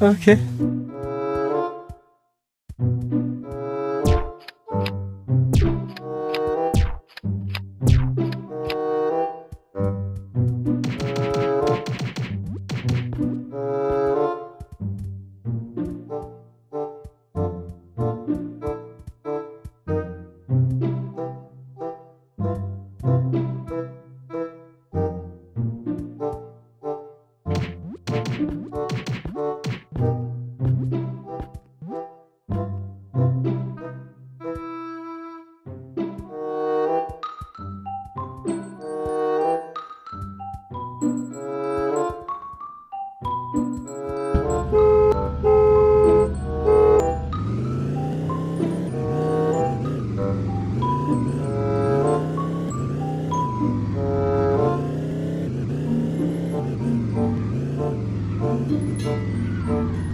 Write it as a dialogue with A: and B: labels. A: okay. Thank
B: Thank you.